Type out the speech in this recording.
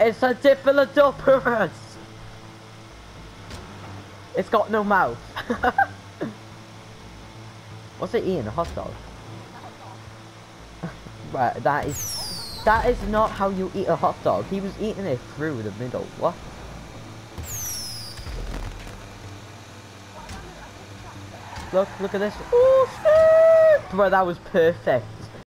It's a Diplodocus! It's got no mouth. What's it eating? A hot dog? right, that is... That is not how you eat a hot dog. He was eating it through the middle. What? Look, look at this. Oh, shit! Bro, that was perfect.